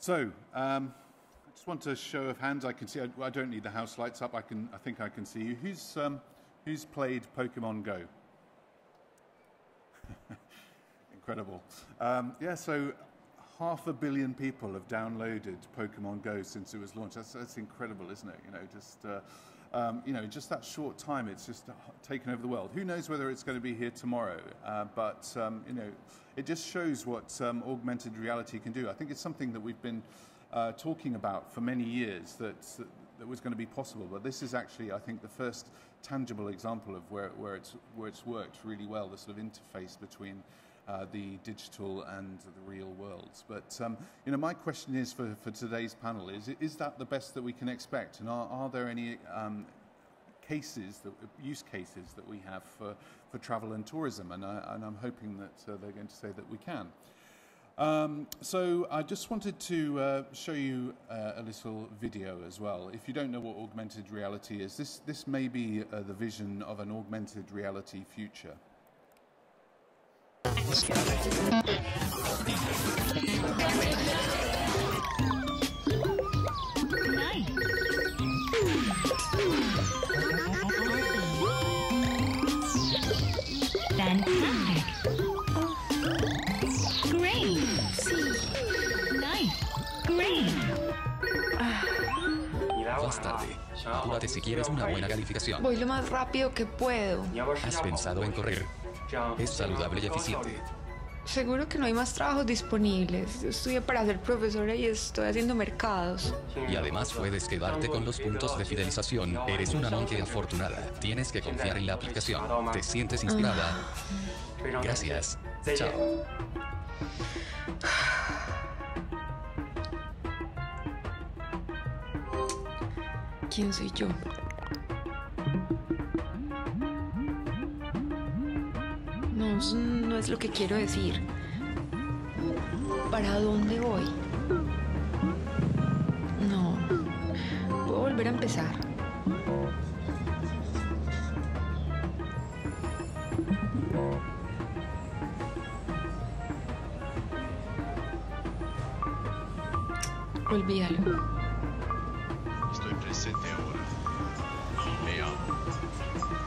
So, um, I just want a show of hands. I can see. I, I don't need the house lights up. I can. I think I can see you. Who's um, who's played Pokemon Go? Incredible. Um, yeah. So, half a billion people have downloaded Pokemon Go since it was launched. That's, that's incredible, isn't it? You know, just. Uh, um, you know, just that short time, it's just taken over the world. Who knows whether it's going to be here tomorrow? Uh, but um, you know, it just shows what um, augmented reality can do. I think it's something that we've been uh, talking about for many years that, that was going to be possible. But this is actually, I think, the first tangible example of where, where, it's, where it's worked really well. The sort of interface between uh, the digital and the real worlds. But um, you know, my question is for, for today's panel: is is that the best that we can expect? And are, are there any um, cases, that, use cases that we have for, for travel and tourism? And, I, and I'm hoping that uh, they're going to say that we can. Um, so I just wanted to uh, show you uh, a little video as well. If you don't know what augmented reality is, this, this may be uh, the vision of an augmented reality future. Tarde. Apúrate si quieres una buena calificación. Voy lo más rápido que puedo. ¿Has pensado en correr? Es saludable y eficiente. Seguro que no hay más trabajos disponibles. Yo estudié para ser profesora y estoy haciendo mercados. Y además puedes quedarte con los puntos de fidelización. Eres una monje afortunada. Tienes que confiar en la aplicación. ¿Te sientes inspirada? Gracias. Chao. ¿Quién soy yo? No, eso no es lo que quiero decir. ¿Para dónde voy? No. Puedo volver a empezar. Olvídalo. Estoy presente ahora. Me amo.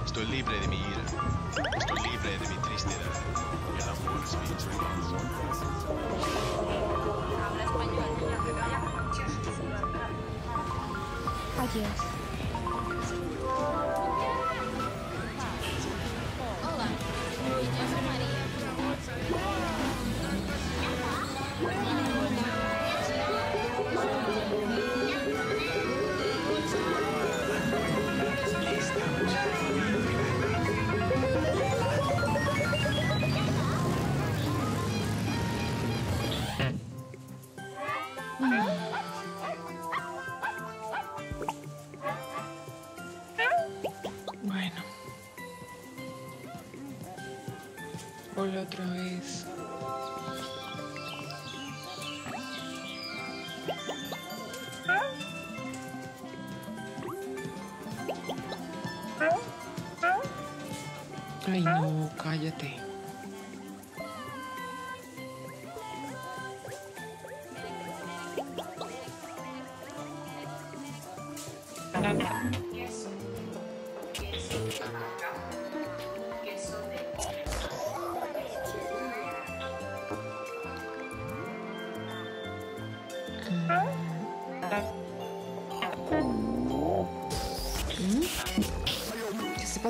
Estoy libre de mi ira. Libre de mi tristeza. El amor es mi instrumento. Bueno. otra vez.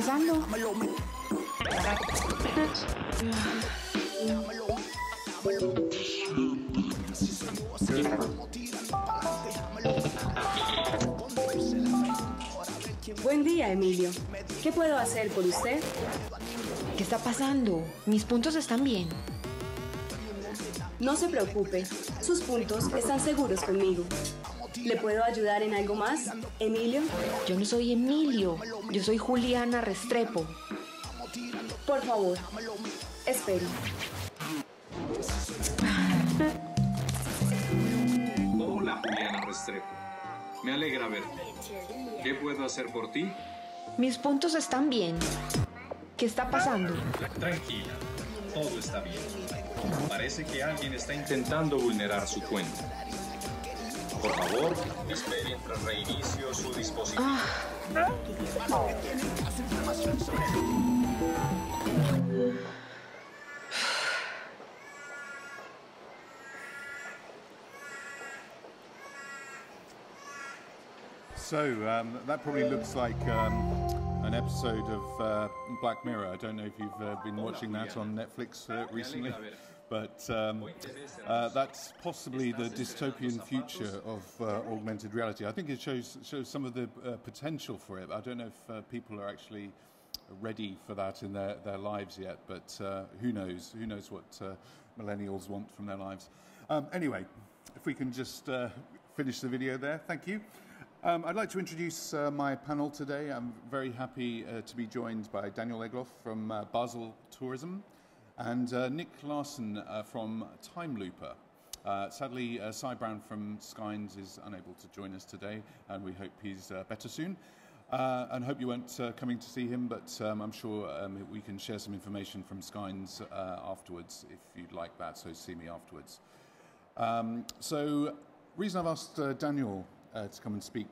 Pasando? Buen día, Emilio. ¿Qué puedo hacer por usted? ¿Qué está pasando? Mis puntos están bien. No se preocupe, sus puntos están seguros conmigo. ¿Le puedo ayudar en algo más, Emilio? Yo no soy Emilio, yo soy Juliana Restrepo. Por favor, espere. Hola, Juliana Restrepo. Me alegra verte. ¿Qué puedo hacer por ti? Mis puntos están bien. ¿Qué está pasando? Tranquila, todo está bien. Parece que alguien está intentando vulnerar su cuenta. Por favor, espere mientras reinicio su dispositivo. So um, that probably looks like um, an episode of uh, Black Mirror. I don't know if you've uh, been watching that on Netflix uh, recently, but um, uh, that's possibly the dystopian future of uh, augmented reality. I think it shows shows some of the uh, potential for it. I don't know if uh, people are actually ready for that in their, their lives yet, but uh, who knows? Who knows what uh, millennials want from their lives? Um, anyway, if we can just finish the video there, thank you. Um, I'd like to introduce my panel today. I'm very happy to be joined by Daniel Egloff from Basel Tourism and uh, Nick Larson uh, from Time Looper. Uh, sadly, uh, Cy Brown from Skynes is unable to join us today, and we hope he's uh, better soon. Uh, and hope you weren't uh, coming to see him, but um, I'm sure um, we can share some information from Skynes afterwards if you'd like that. So see me afterwards. Um, so, reason I've asked Daniel to come and speak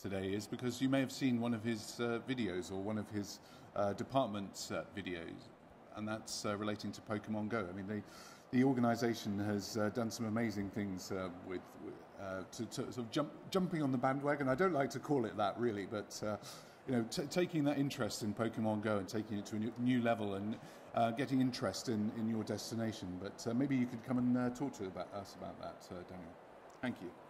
today is because you may have seen one of his videos or one of his department's uh, videos, and that's uh, relating to Pokemon Go. I mean, they, the organisation has uh, done some amazing things uh, with, uh, to, to sort of jump, jumping on the bandwagon. I don't like to call it that really, but uh, you know, taking that interest in Pokemon Go and taking it to a new, new level and uh, getting interest in, in your destination. But maybe you could come and talk to about, us about that, Daniel. Thank you.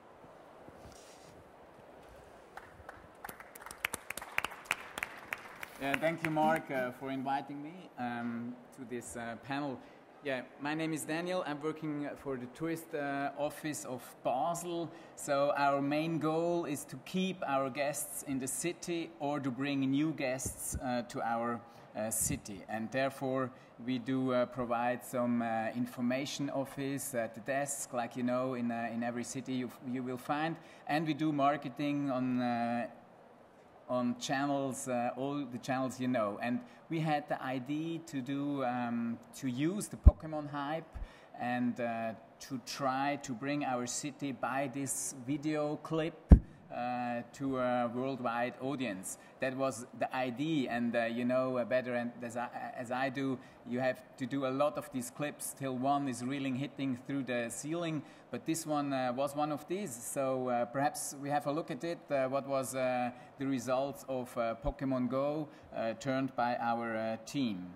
Yeah, thank you, Mark, uh, for inviting me um, to this uh, panel. Yeah, my name is Daniel. I'm working for the tourist uh, office of Basel. So our main goal is to keep our guests in the city or to bring new guests uh, to our uh, city. And therefore, we do uh, provide some uh, information office at the desk, like you know, in, uh, in every city you, you will find. And we do marketing on uh, on channels, uh, all the channels you know. And we had the idea to do, um, to use the Pokemon hype and uh, to try to bring our city by this video clip uh, to a worldwide audience. That was the idea, and uh, you know uh, better and as I, as I do, you have to do a lot of these clips till one is really hitting through the ceiling. But this one uh, was one of these, so uh, perhaps we have a look at it. Uh, what was the results of Pokemon Go turned by our team?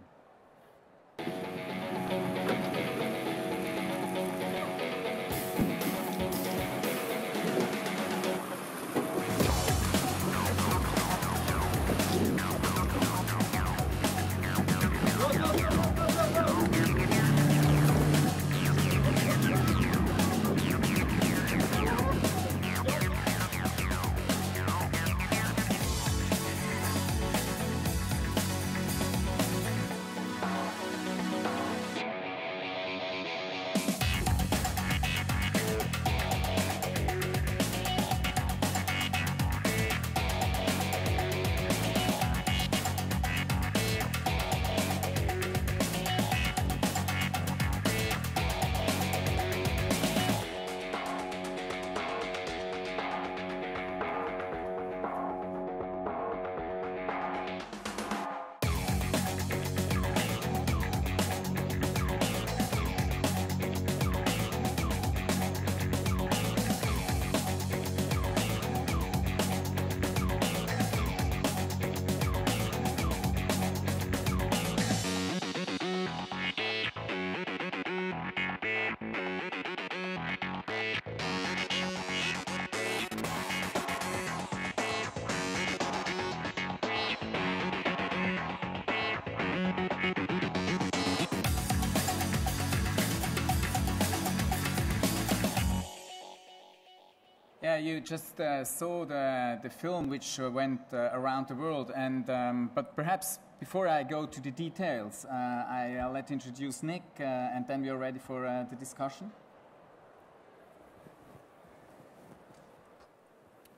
You just uh, saw the, the film which uh, went uh, around the world, and um, but perhaps before I go to the details, uh, I, will let introduce Nick, uh, and then we are ready for uh, the discussion.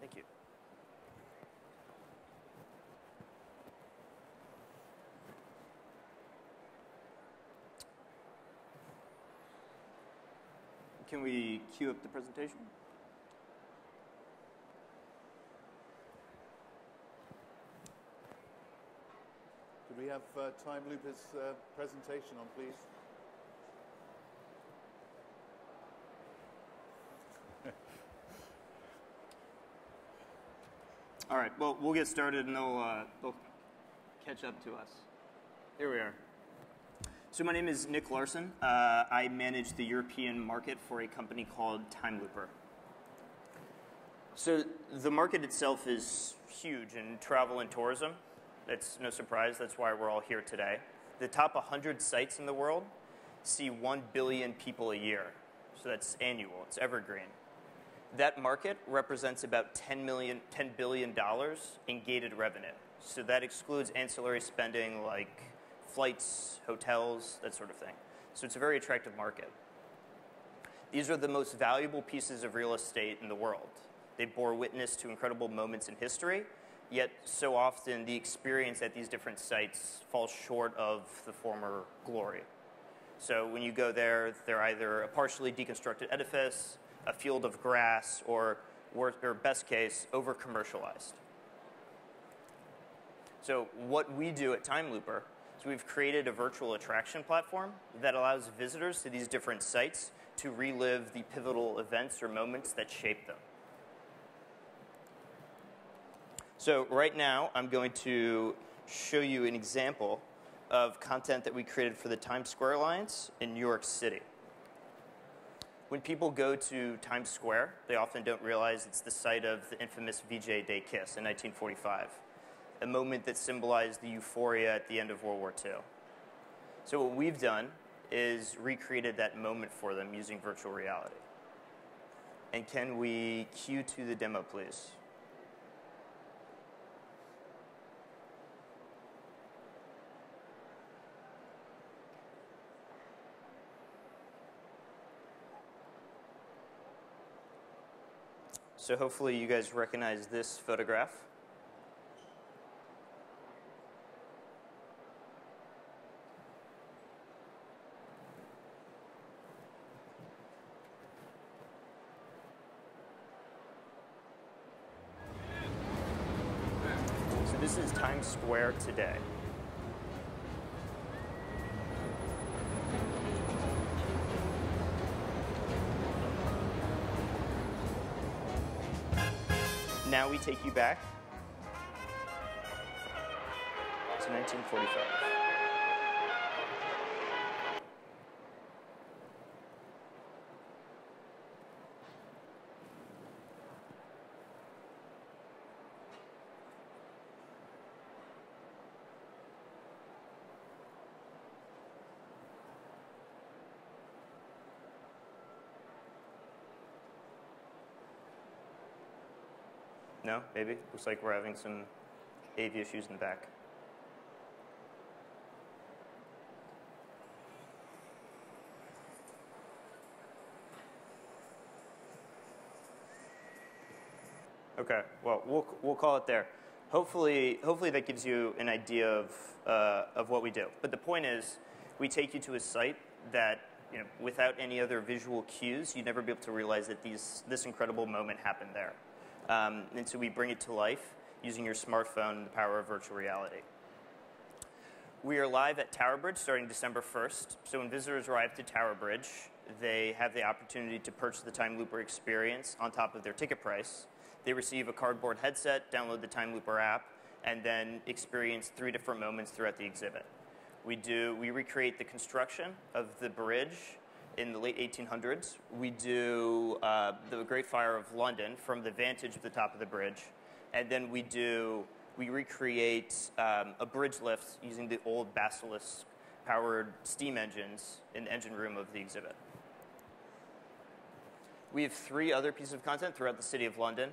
Thank you. Can we cue up the presentation? Have uh, Time Looper's uh, presentation on, please? All right, well, we'll get started and they'll, uh, they'll catch up to us. Here we are. So my name is Nick Larson. Uh, I manage the European market for a company called Time Looper. So the market itself is huge in travel and tourism. That's no surprise. That's why we're all here today. The top 100 sites in the world see 1 billion people a year. So that's annual, it's evergreen. That market represents about 10, million, $10 billion in gated revenue. So that excludes ancillary spending like flights, hotels, that sort of thing. So it's a very attractive market. These are the most valuable pieces of real estate in the world. They bore witness to incredible moments in history, yet so often the experience at these different sites falls short of the former glory. So when you go there, they're either a partially deconstructed edifice, a field of grass, or, or best case, over commercialized. So, what we do at Time Looper is we've created a virtual attraction platform that allows visitors to these different sites to relive the pivotal events or moments that shape them. So, right now, I'm going to show you an example of content that we created for the Times Square Alliance in New York City. When people go to Times Square, they often don't realize it's the site of the infamous VJ Day Kiss in 1945, a moment that symbolized the euphoria at the end of World War II. So, what we've done is recreated that moment for them using virtual reality. And can we cue to the demo, please? So hopefully you guys recognize this photograph. So this is Times Square today. Take you back to 1945. No, maybe. Looks like we're having some AV issues in the back. Okay, well, we'll, we'll call it there. Hopefully, hopefully that gives you an idea of, uh, of what we do. But the point is, we take you to a site that, you know, without any other visual cues, you'd never be able to realize that these, this incredible moment happened there. Um, and so we bring it to life using your smartphone and the power of virtual reality. We are live at Tower Bridge starting December 1st. So when visitors arrive to Tower Bridge, they have the opportunity to purchase the Time Looper experience on top of their ticket price. They receive a cardboard headset, download the Time Looper app, and then experience three different moments throughout the exhibit. We do we recreate the construction of the bridge in the late 1800s. We do uh, the Great Fire of London from the vantage of the top of the bridge, and then we do we recreate um, a bridge lift using the old Basilisk powered steam engines in the engine room of the exhibit. We have three other pieces of content throughout the city of London.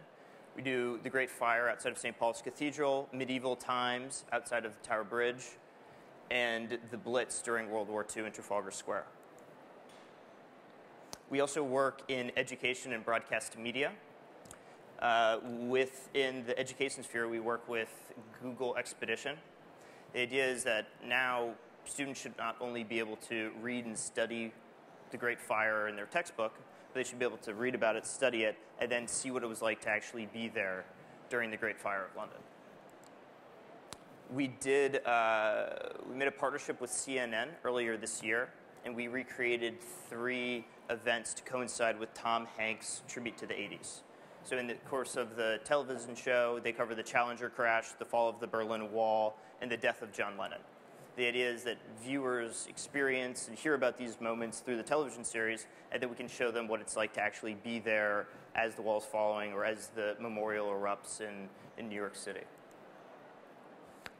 We do the Great Fire outside of St. Paul's Cathedral, medieval times outside of the Tower Bridge, and the Blitz during World War II in Trafalgar Square. We also work in education and broadcast media. Uh, within the education sphere, we work with Google Expedition. The idea is that now students should not only be able to read and study the Great Fire in their textbook, but they should be able to read about it, study it, and then see what it was like to actually be there during the Great Fire of London. we did, uh, we made a partnership with CNN earlier this year, and we recreated three events to coincide with Tom Hanks' tribute to the 80s. So, in the course of the television show, they cover the Challenger crash, the fall of the Berlin Wall, and the death of John Lennon. The idea is that viewers experience and hear about these moments through the television series, and that we can show them what it's like to actually be there as the wall's falling or as the memorial erupts in, in New York City.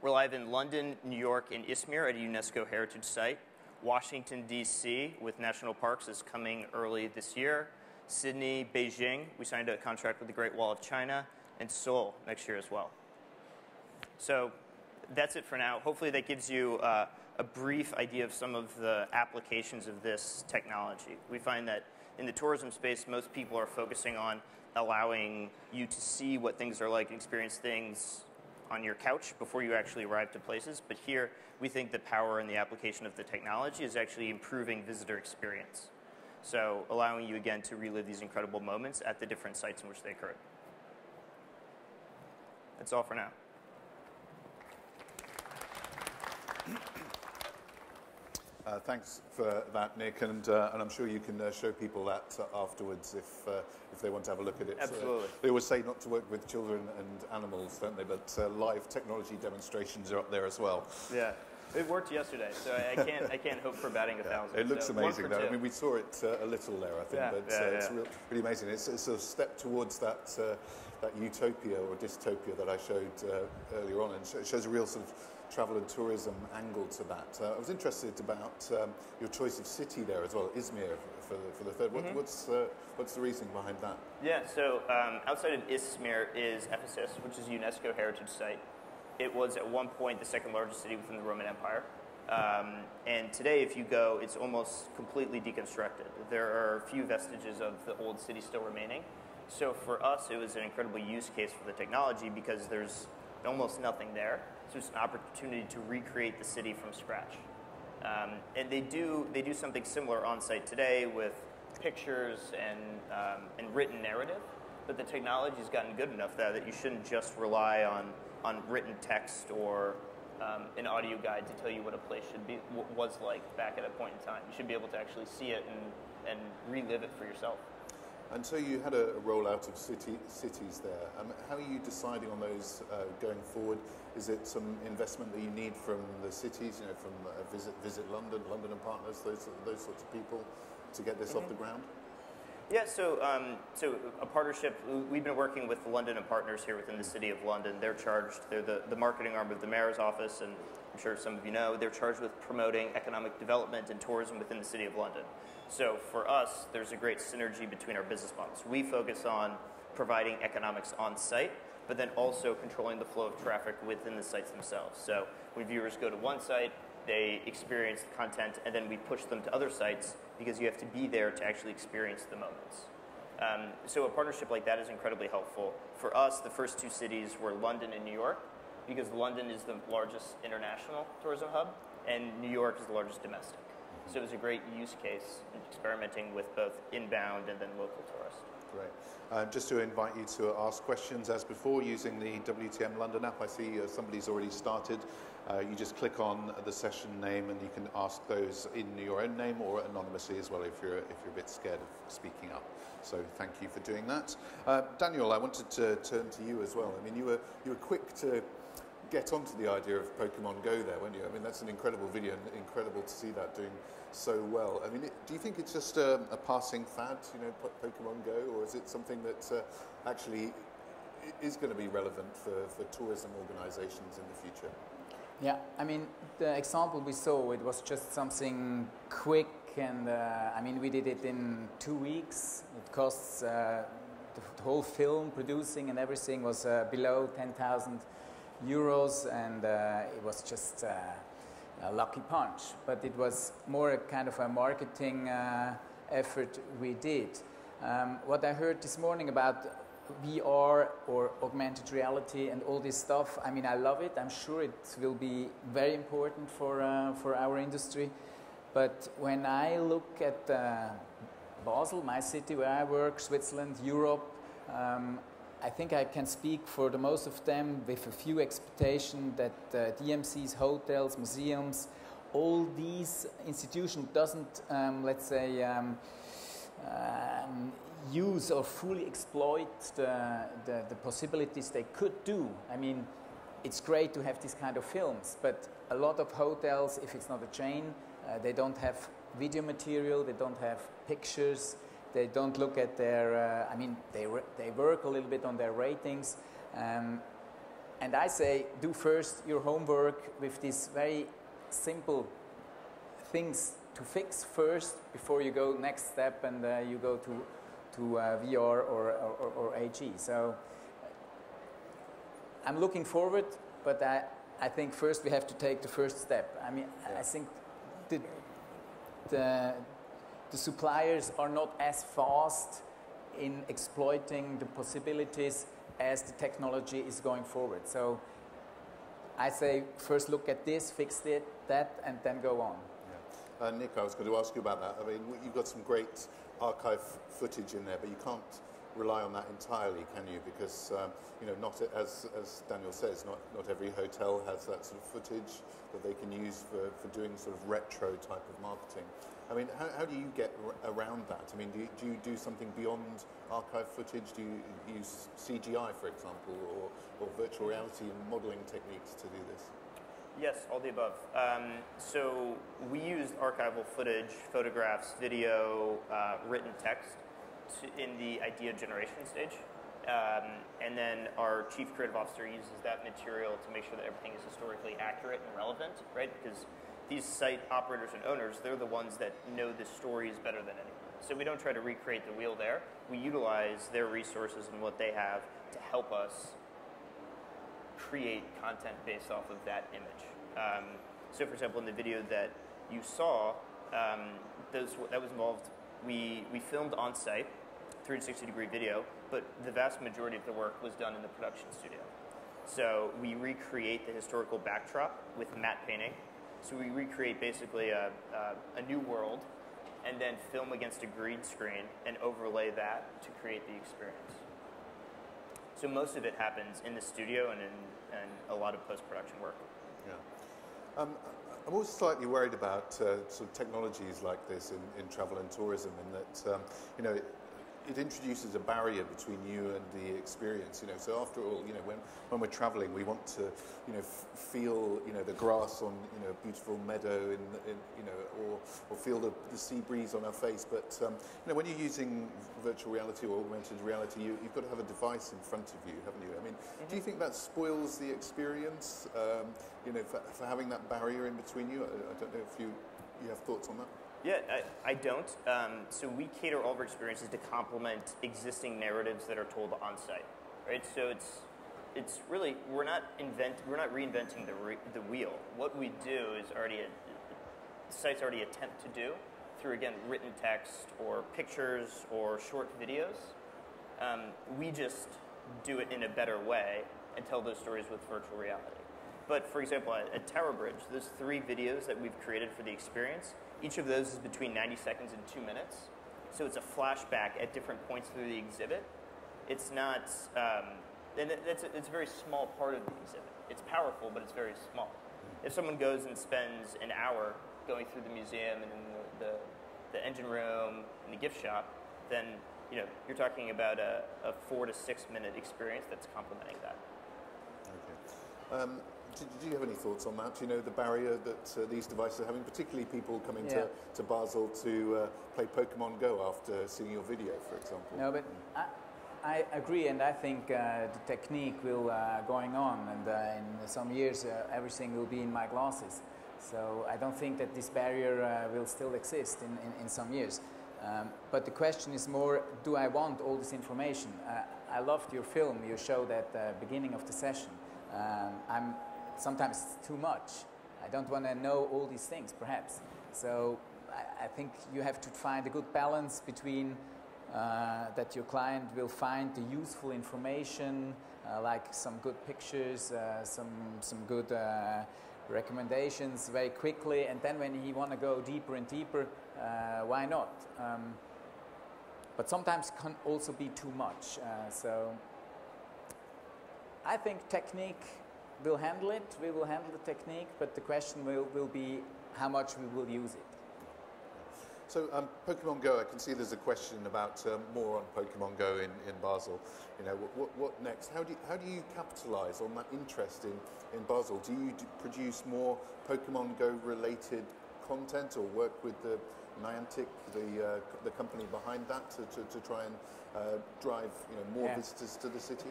We're live in London, New York, and Izmir at a UNESCO heritage site. Washington, D.C., with national parks, is coming early this year. Sydney, Beijing, we signed a contract with the Great Wall of China, and Seoul next year as well. So that's it for now. Hopefully, that gives you uh, a brief idea of some of the applications of this technology. We find that in the tourism space, most people are focusing on allowing you to see what things are like and experience things on your couch before you actually arrive to places. But here, we think the power and the application of the technology is actually improving visitor experience. So, allowing you again to relive these incredible moments at the different sites in which they occurred. That's all for now. Uh, thanks for that, Nick, and, uh, and I'm sure you can uh, show people that uh, afterwards if, uh, if they want to have a look at it. Absolutely. they always say not to work with children and animals, don't they? But uh, live technology demonstrations are up there as well. Yeah. It worked yesterday, so I can't, I can't hope for batting a thousand. It looks so amazing, though. two. I mean, we saw it uh, a little there, I think, Yeah, but yeah, uh, it's yeah. real, really amazing. It's, it's a step towards that uh, that utopia or dystopia that I showed uh, earlier on, and sh- it shows a real sort of travel and tourism angle to that. Uh, I was interested about um, your choice of city there as well, Izmir for, for the 3rd What, Mhm. what's uh, what's the reasoning behind that? Yeah, so um, outside of Izmir is Ephesus, which is a UNESCO heritage site. It was at one point the second largest city within the Roman Empire. Um, and today, if you go, it's almost completely deconstructed. There are a few vestiges of the old city still remaining. So for us, it was an incredible use case for the technology because there's almost nothing there. So it's an opportunity to recreate the city from scratch. Um, and they do they do something similar on site today with pictures and um, and written narrative. But the technology has gotten good enough there that you shouldn't just rely on on written text or um, an audio guide to tell you what a place should be was like back at a point in time. You should be able to actually see it and and relive it for yourself. And so you had a, a rollout of city, cities there. Um, how are you deciding on those uh, going forward? Is it some investment that you need from the cities, you know, from uh, Visit, Visit London, London and Partners, those, those sorts of people to get this off the ground? Yeah, so um, so a partnership. We've been working with London and partners here within the city of London. They're charged. They're the, the marketing arm of the mayor's office, and I'm sure some of you know they're charged with promoting economic development and tourism within the city of London. So for us, there's a great synergy between our business models. We focus on providing economics on site, but then also controlling the flow of traffic within the sites themselves. So when viewers go to one site, they experience the content, and then we push them to other sites because you have to be there to actually experience the moments. Um, so a partnership like that is incredibly helpful. For us, the first two cities were London and New York, because London is the largest international tourism hub, and New York is the largest domestic. So it was a great use case in experimenting with both inbound and then local tourists. Great. Uh, just to invite you to ask questions as before using the WTM London app. I see uh, somebody's already started. Uh, you just click on the session name and you can ask those in your own name or anonymously as well if you're, if you're a bit scared of speaking up. So thank you for doing that. Uh, Daniel, I wanted to turn to you as well. I mean, you were, you were quick to get onto the idea of Pokemon Go there, weren't you? I mean, that's an incredible video and incredible to see that doing so well. I mean, it, do you think it's just a, a passing fad, you know, Pokemon Go, or is it something that uh, actually is going to be relevant for, for tourism organisations in the future? Yeah, I mean, the example we saw, it was just something quick, and uh, I mean, we did it in two weeks. It costs uh, the, the whole film producing and everything was uh, below 10,000 euros, and uh, it was just uh, a lucky punch. But it was more a kind of a marketing uh, effort we did. Um, what I heard this morning about VR or augmented reality and all this stuff. I mean, I love it. I'm sure it will be very important for, uh, for our industry. But when I look at uh, Basel, my city where I work, Switzerland, Europe, um, I think I can speak for the most of them with a few expectation that uh, DMCs, hotels, museums, all these institutions doesn't, um, let's say, um, um, use or fully exploit the, the, the, possibilities they could do. I mean, it's great to have these kind of films, but a lot of hotels, if it's not a chain, uh, they don't have video material, they don't have pictures, they don't look at their, uh, I mean, they, they work a little bit on their ratings. Um, and I say, do first your homework with these very simple things to fix first before you go next step and uh, you go to, to uh, VR or, or, or, AG. So I'm looking forward, but I, I think first we have to take the first step. I mean, yeah. I think the, the, the suppliers are not as fast in exploiting the possibilities as the technology is going forward. So I say first look at this, fix it, that, and then go on. Yeah. Uh, Nick, I was going to ask you about that. I mean, you've got some great archive footage in there, but you can't rely on that entirely, can you? Because um, you know, not as, as Daniel says, not, not every hotel has that sort of footage that they can use for, for doing sort of retro type of marketing. I mean, how, how do you get around that? I mean, do you, do you do something beyond archive footage? Do you use CGI, for example, or, or virtual reality and modeling techniques to do this? Yes, all the above. Um, so we used archival footage, photographs, video, uh, written text in the idea generation stage. Um, and then our chief creative officer uses that material to make sure that everything is historically accurate and relevant, right? Because these site operators and owners, they're the ones that know the stories better than anyone. So we don't try to recreate the wheel there. We utilize their resources and what they have to help us create content based off of that image. Um, so, for example, in the video that you saw, um, those, that was involved. We we filmed on site, 360 degree video, but the vast majority of the work was done in the production studio. So we recreate the historical backdrop with matte painting so we recreate basically a, a, a, new world and then film against a green screen and overlay that to create the experience. So most of it happens in the studio and in and a lot of post-production work. Yeah. Um, I'm always slightly worried about uh, sort of technologies like this in, in travel and tourism in that, um, you know, it introduces a barrier between you and the experience. You know, so after all, you know, when, when we're traveling, we want to, you know, f- feel, you know, the grass on, you know, a beautiful meadow, in, in you know, or, or feel the, the sea breeze on our face. But um, you know, when you're using virtual reality or augmented reality, you, have got to have a device in front of you, haven't you? I mean, mm-hmm. do you think that spoils the experience? Um, you know, for, for, having that barrier in between you. I, I don't know if you you have thoughts on that. Yeah, I, I don't. Um, so we cater all of our experiences to complement existing narratives that are told on site, right? So it's it's really we're not invent we're not reinventing the re, the wheel. What we do is already a, sites already attempt to do through again written text or pictures or short videos. Um, we just do it in a better way and tell those stories with virtual reality. But for example, at, at Tower Bridge, those three videos that we've created for the experience each of those is between 90 seconds and two minutes. So it's a flashback at different points through the exhibit. It's not, um, and it's a, it's a very small part of the exhibit. It's powerful, but it's very small. If someone goes and spends an hour going through the museum and the, the, the engine room and the gift shop, then you know you're talking about a, a four to six minute experience that's complementing that. Okay. Um, do you have any thoughts on that? Do you know the barrier that uh, these devices are having, particularly people coming yeah. to, to Basel to uh, play Pokemon Go after seeing your video, for example? No, but I, I agree, and I think uh, the technique will uh, going on, and uh, in some years uh, everything will be in my glasses. So I don't think that this barrier will still exist in, in, in some years. Um, but the question is more, do I want all this information? I loved your film you showed at the beginning of the session. Um, I'm sometimes too much. I don't want to know all these things, perhaps. So I, I think you have to find a good balance between uh, that your client will find the useful information, uh, like some good pictures, uh, some, some good uh, recommendations very quickly, and then when he want to go deeper and deeper, uh, why not? Um, but sometimes can also be too much. Uh, so I think technique will handle it. We will handle the technique, but the question will, will be how much we will use it. So um, Pokemon Go, I can see there's a question about um, more on Pokemon Go in, in Basel. You know, what, what, what next? How do you, how do you capitalise on that interest in, in Basel? Do you d- produce more Pokemon Go related content or work with the Niantic, the, uh, the company behind that, to, to, to try and uh, drive you know, more Yeah. visitors to the city?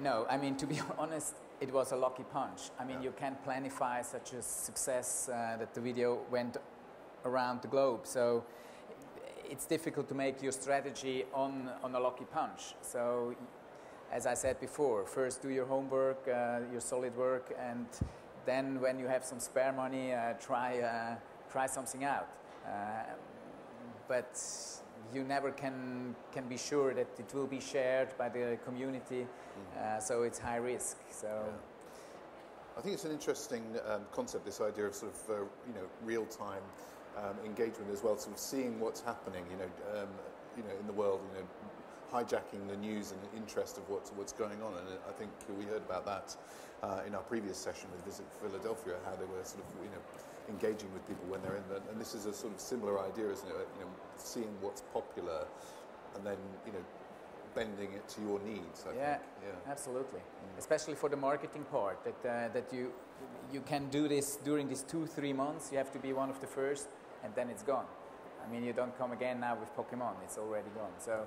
No, I mean, to be honest, it was a lucky punch. I mean, you can't planify such a success uh, that the video went around the globe. So it's difficult to make your strategy on, on a lucky punch. So, as I said before, first do your homework, uh, your solid work, and then when you have some spare money, uh, try, uh, try something out. Uh, but you never can, can be sure that it will be shared by the community, uh, so it's high risk. So. I think it's an interesting um, concept, this idea of sort of, uh, you know, real-time um, engagement as well, sort of seeing what's happening, you know, um, you know, in the world, you know, hijacking the news and the interest of what's, what's going on. And I think we heard about that uh, in our previous session with Visit Philadelphia, how they were sort of, you know, engaging with people when they're in there. And this is a sort of similar idea, isn't it? You know, seeing what's popular and then, you know, bending it to your needs, I yeah, think. Yeah. absolutely. Especially for the marketing part, that uh, that you you can do this during these two three months. You have to be one of the first, and then it's gone. I mean, you don't come again now with Pokemon; it's already gone. So,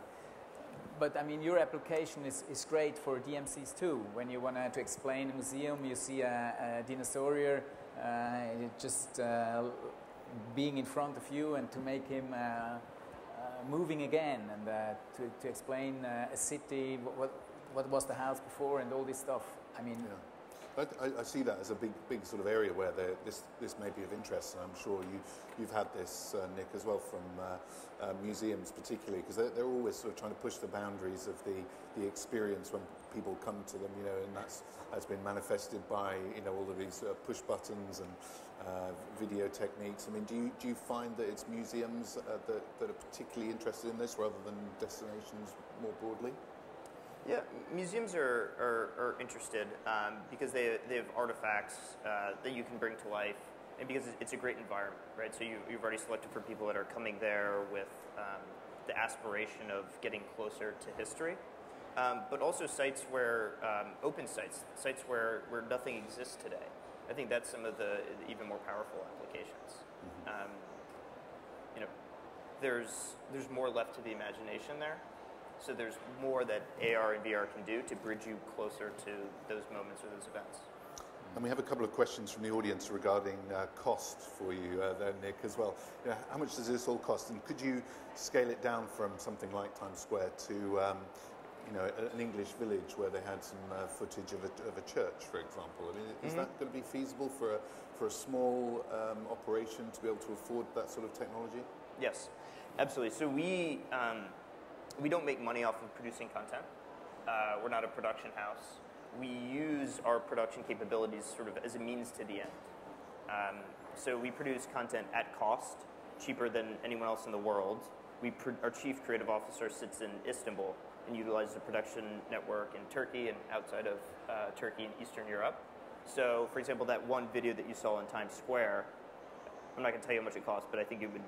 but I mean, your application is, is great for DMCs too. When you want to explain a museum, you see a, a dinosaurier just uh, being in front of you, and to make him. Uh, uh, moving again and uh, to, to explain uh, a city, what, what, was the house before, and all this stuff. I mean, I, I, I see that as a big, big sort of area where this, this may be of interest, and I'm sure you, you've had this, uh, Nick, as well from uh, uh, museums, particularly, because they're, they're always sort of trying to push the boundaries of the, the experience when people come to them, you know, and that's has been manifested by, you know, all of these uh, push buttons and uh, video techniques. I mean, do you, do you find that it's museums uh, that, that are particularly interested in this rather than destinations more broadly? Yeah, museums are, are, are interested um, because they, they have artifacts uh, that you can bring to life and because it's- a great environment, right? So you, you've already selected for people that are coming there with um, the aspiration of getting closer to history. Um, but also sites where, um, open sites, sites where, where nothing exists today. I think that's some of the even more powerful applications. Um, you know, there's, there's more left to the imagination there. So there's more that AR and VR can do to bridge you closer to those moments or those events. And we have a couple of questions from the audience regarding uh, cost for you uh, there, Nick, as well. You know, how much does this all cost? And could you scale it down from something like Times Square to, um, you know, an English village where they had some uh, footage of a, of a church, for example? I mean, is Mhm. that going to be feasible for a, for a small um, operation to be able to afford that sort of technology? Yes, absolutely. So we um, we don't make money off of producing content. Uh, we're not a production house. We use our production capabilities sort of as a means to the end. Um, so we produce content at cost, cheaper than anyone else in the world. We our chief creative officer sits in Istanbul and utilizes a production network in Turkey and outside of uh, Turkey and Eastern Europe. So, for example, that one video that you saw in Times Square, I'm not going to tell you how much it cost, but I think it would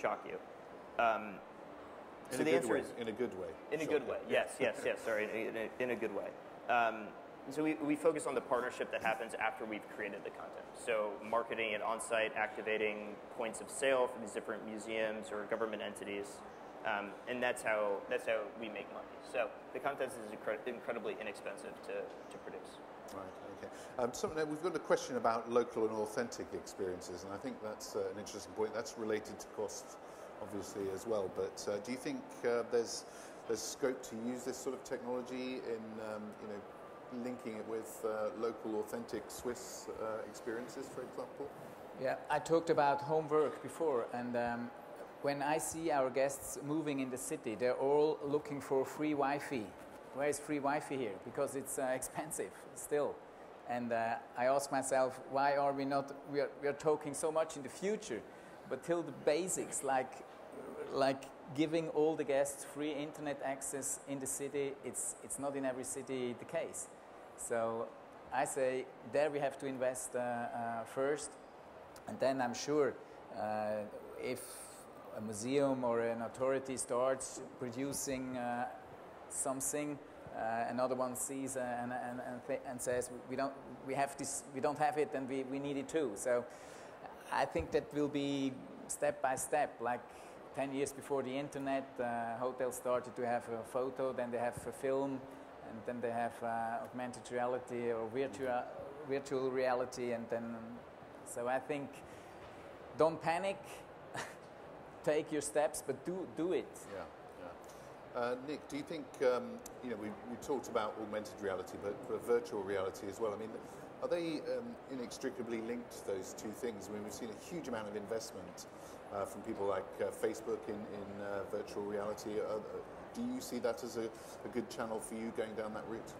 shock you. Um, In so the answer way. is In a good way. in a good way. Yes, yes, yes. Sorry, in a, in a good way. Um, so we, we focus on the partnership that happens after we've created the content. So marketing and on-site activating points of sale for these different museums or government entities, um, and that's how that's how we make money. So the content is incre- incredibly inexpensive to, to produce. Right, okay. Um, so we've got a question about local and authentic experiences, and I think that's uh, an interesting point. That's related to costs, obviously, as well. But uh, do you think uh, there's there's scope to use this sort of technology in um, you know linking it with uh, local, authentic Swiss uh, experiences, for example? Yeah, I talked about homework before, and um, when I see our guests moving in the city, they're all looking for free Wi-Fi. Where is free Wi-Fi here? Because it's uh, expensive still. And uh, I ask myself, why are we not? We are, we are talking so much in the future, but till the basics, like like giving all the guests free internet access in the city, it's it's not in every city the case. So I say there we have to invest uh, uh, first, and then I'm sure uh, if a museum or an authority starts producing uh, something, uh, another one sees uh, and, and, and, and says we don't we have this we don't have it and we, we need it too. So I think that will be step by step, like 10 years before the internet, uh, hotels started to have a photo, then they have a film, and then they have uh, augmented reality or virtual, virtual reality, and then, so I think, don't panic, take your steps, but do, do it. Yeah. Uh, Nick, do you think, um, you know, we, we talked about augmented reality, but, but virtual reality as well. I mean, are they um, inextricably linked, those two things? I mean, we've seen a huge amount of investment uh, from people like uh, Facebook in, in uh, virtual reality. Uh, do you see that as a, a, good channel for you going down that route?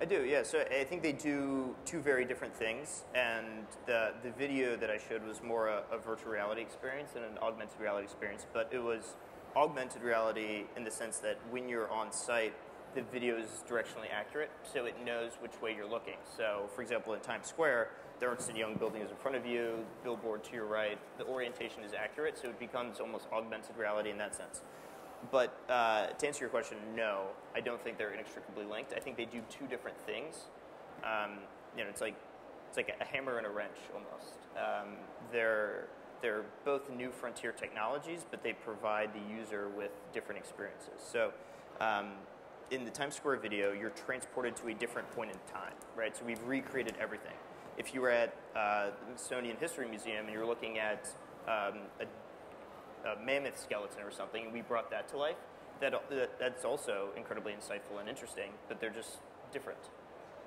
I do, yeah. So I think they do two very different things, and the the video that I showed was more a, a virtual reality experience than an augmented reality experience. But it was augmented reality in the sense that when you're on site, the video is directionally accurate, so it knows which way you're looking. So, for example, in Times Square, the Ernst & Young building is in front of you, billboard to your right, the orientation is accurate, so it becomes almost augmented reality in that sense. But uh, to answer your question, no, I don't think they're inextricably linked. I think they do two different things. Um, you know, it's like it's like a hammer and a wrench almost. Um, they're they're both new frontier technologies, but they provide the user with different experiences. So. Um, in the Times Square video, you're transported to a different point in time, right? So we've recreated everything. If you were at uh, the Smithsonian History Museum and you're looking at um, a, a, mammoth skeleton or something, and we brought that to life, that, that, that's also incredibly insightful and interesting, but they're just different,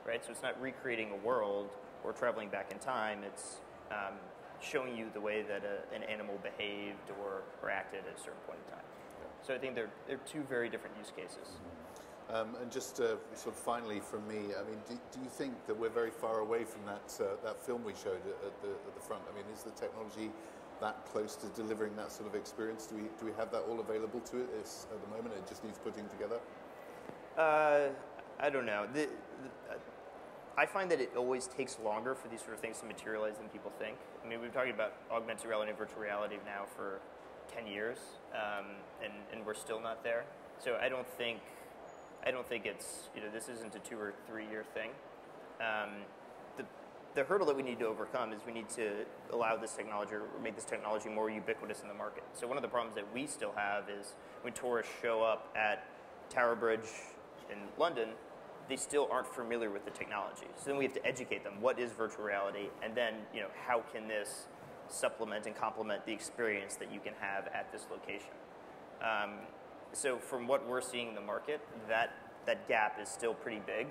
right? So it's not recreating a world or traveling back in time, it's um, showing you the way that a, an animal behaved or, or acted at a certain point in time. So I think they're, they're two very different use cases. Um, and just uh, sort of finally from me, I mean, do, do, you think that we're very far away from that uh, that film we showed at, at, the, at the front? I mean, is the technology that close to delivering that sort of experience? Do we do we have that all available to us at the moment? It just needs putting together. Uh, I don't know. The, the, I find that it always takes longer for these sort of things to materialize than people think. I mean, we've talked about augmented reality and virtual reality now for 10 years, um, and, and we're still not there. So I don't think I don't think it's, you know, this isn't a two or three year thing. Um, the, the hurdle that we need to overcome is we need to allow this technology or make this technology more ubiquitous in the market. So one of the problems that we still have is when tourists show up at Tower Bridge in London, they still aren't familiar with the technology. So then we have to educate them. What is virtual reality? And then, you know, how can this supplement and complement the experience that you can have at this location? Um, so from what we're seeing in the market, that that gap is still pretty big.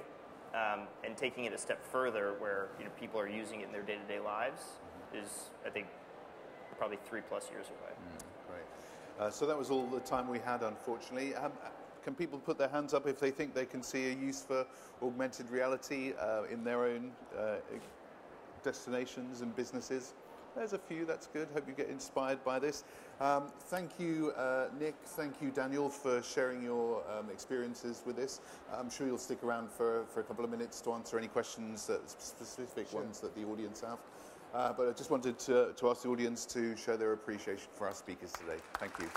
Um, and taking it a step further, where you know people are using it in their day-to-day lives, is I think probably three plus years away. Mm, great. Uh, so that was all the time we had, unfortunately. Um, can people put their hands up if they think they can see a use for augmented reality uh, in their own uh, destinations and businesses? There's a few, that's good. Hope you get inspired by this. Um, thank you, uh, Nick. Thank you, Daniel, for sharing your um, experiences with this. I'm sure you'll stick around for, for a couple of minutes to answer any questions, uh, specific sure. ones that the audience have. Uh, but I just wanted to, to ask the audience to show their appreciation for our speakers today. Thank you.